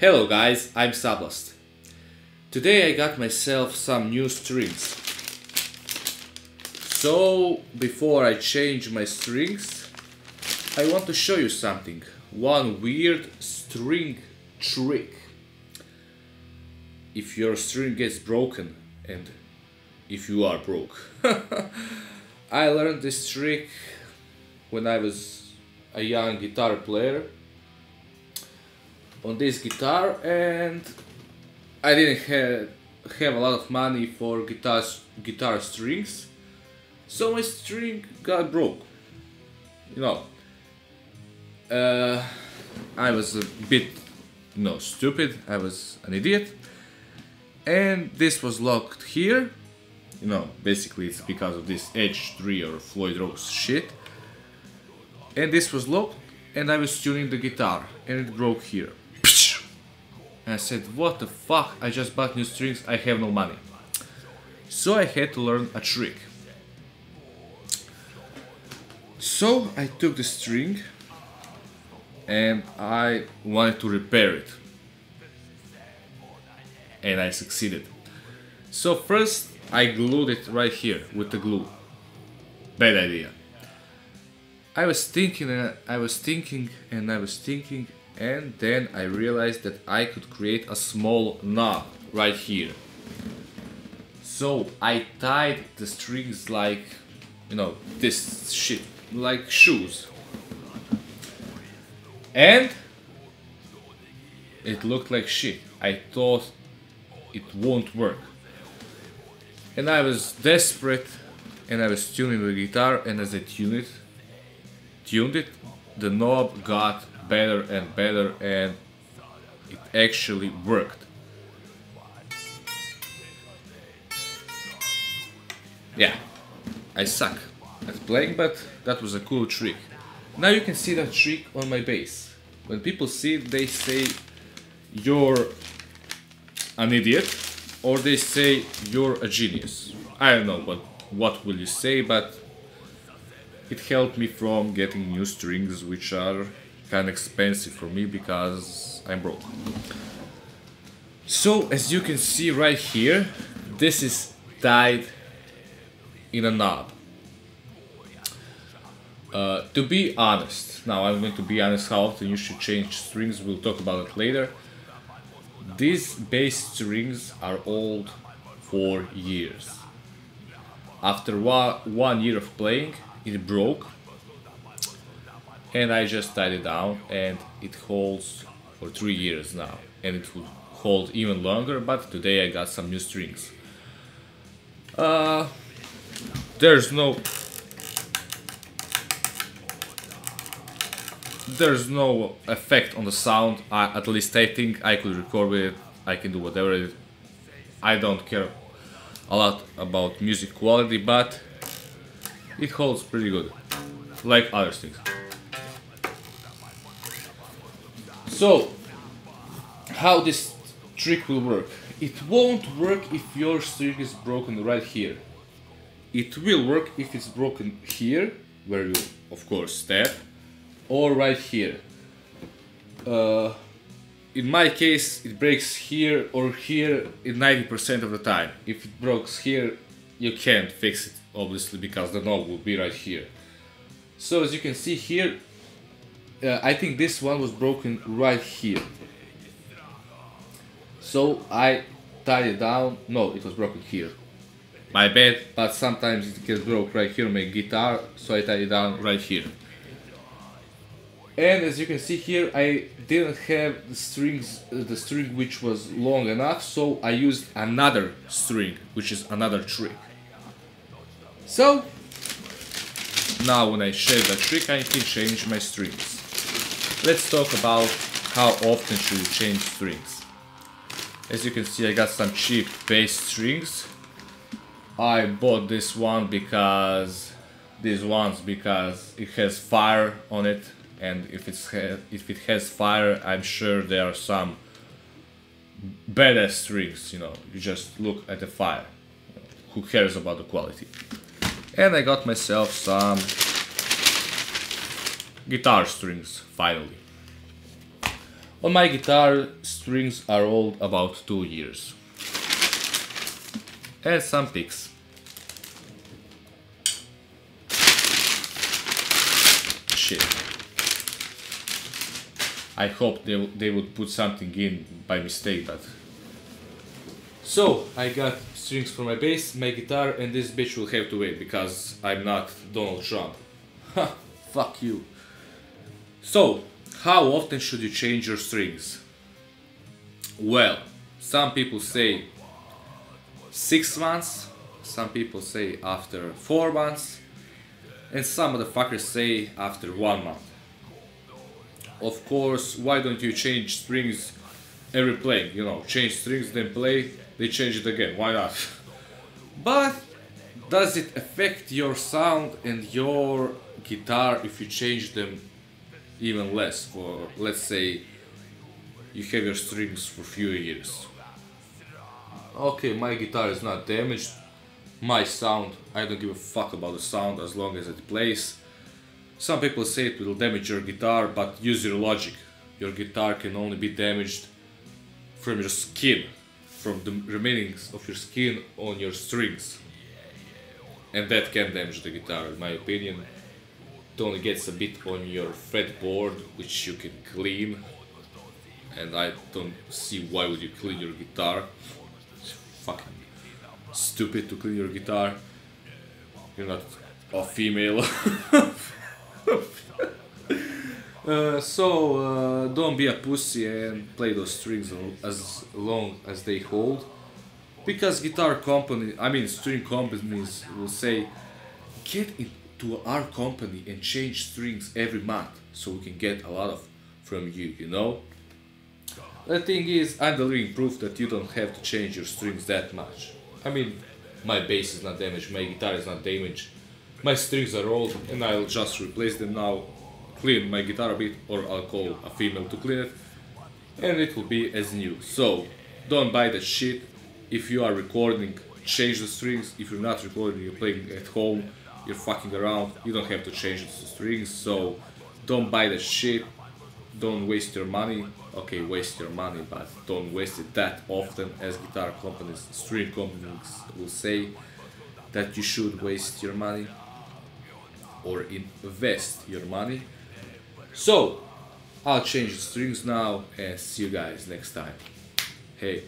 Hello guys, I'm Sablast. Today I got myself some new strings. So, before I change my strings, I want to show you something. One weird string trick. If your string gets broken and if you are broke. I learned this trick when I was a young guitar player on this guitar and I didn't have, have a lot of money for guitar, guitar strings. So my string got broke. You know uh, I was a bit you know stupid. I was an idiot. And this was locked here. You know basically it's because of this H3 or Floyd Rose shit. And this was locked and I was tuning the guitar and it broke here and I said what the fuck? I just bought new strings. I have no money. So I had to learn a trick. So I took the string and I wanted to repair it. And I succeeded. So first I glued it right here with the glue. Bad idea. I was thinking and I was thinking and I was thinking and then I realized that I could create a small knot right here. So I tied the strings like, you know, this shit, like shoes. And it looked like shit. I thought it won't work. And I was desperate and I was tuning the guitar and as I tuned it, tuned it, the knob got better and better and it actually worked. Yeah, I suck at playing but that was a cool trick. Now you can see that trick on my bass. When people see it they say you're an idiot or they say you're a genius. I don't know what what will you say but it helped me from getting new strings which are kind of expensive for me because I'm broke. So as you can see right here, this is tied in a knob. Uh, to be honest, now I'm going to be honest how often you should change strings, we'll talk about it later. These bass strings are old for years. After one year of playing, it broke and I just tied it down and it holds for three years now. And it will hold even longer but today I got some new strings. Uh, there's no there's no effect on the sound. I, at least I think I could record with it. I can do whatever I don't care a lot about music quality but it holds pretty good, like other things. So, how this trick will work? It won't work if your string is broken right here. It will work if it's broken here, where you of course step, or right here. Uh, in my case, it breaks here or here in 90% of the time. If it breaks here, you can't fix it obviously because the knob will be right here. So as you can see here, uh, I think this one was broken right here. So I tied it down, no it was broken here. My bad, but sometimes it gets broke right here on my guitar, so I tied it down right here. And as you can see here, I didn't have the strings, uh, the string which was long enough, so I used another string, which is another trick. So, now when I share the trick I can change my strings. Let's talk about how often should you change strings. As you can see I got some cheap bass strings. I bought this one because these ones because it has fire on it and if it's if it has fire I'm sure there are some badass strings you know you just look at the fire who cares about the quality and I got myself some guitar strings, finally. On my guitar, strings are old about two years. And some picks. Shit. I hope they, they would put something in by mistake, but... So, I got strings for my bass, my guitar, and this bitch will have to wait because I'm not Donald Trump. Ha, fuck you. So, how often should you change your strings? Well, some people say six months, some people say after four months, and some motherfuckers say after one month. Of course, why don't you change strings every playing? You know, change strings, then play, they change it again. Why not? But does it affect your sound and your guitar if you change them even less for let's say you have your strings for few years. Okay my guitar is not damaged. My sound I don't give a fuck about the sound as long as it plays. Some people say it will damage your guitar but use your logic. Your guitar can only be damaged from your skin from the remainings of your skin on your strings. And that can damage the guitar in my opinion only gets a bit on your fretboard which you can clean. And I don't see why would you clean your guitar. It's fucking stupid to clean your guitar. You're not a female. Uh, so uh, don't be a pussy and play those strings as long as they hold. Because guitar company I mean string companies will say get in to our company and change strings every month so we can get a lot of from you, you know? The thing is, I'm the living proof that you don't have to change your strings that much. I mean, my bass is not damaged, my guitar is not damaged, my strings are old and I'll just replace them now, clean my guitar a bit or I'll call a female to clean it and it will be as new. So, don't buy that shit. If you are recording, change the strings. If you're not recording, you're playing at home, you're fucking around, you don't have to change the strings, so don't buy the shit, don't waste your money, okay waste your money, but don't waste it that often as guitar companies, string companies will say that you should waste your money or invest your money. So, I'll change the strings now and see you guys next time. Hey.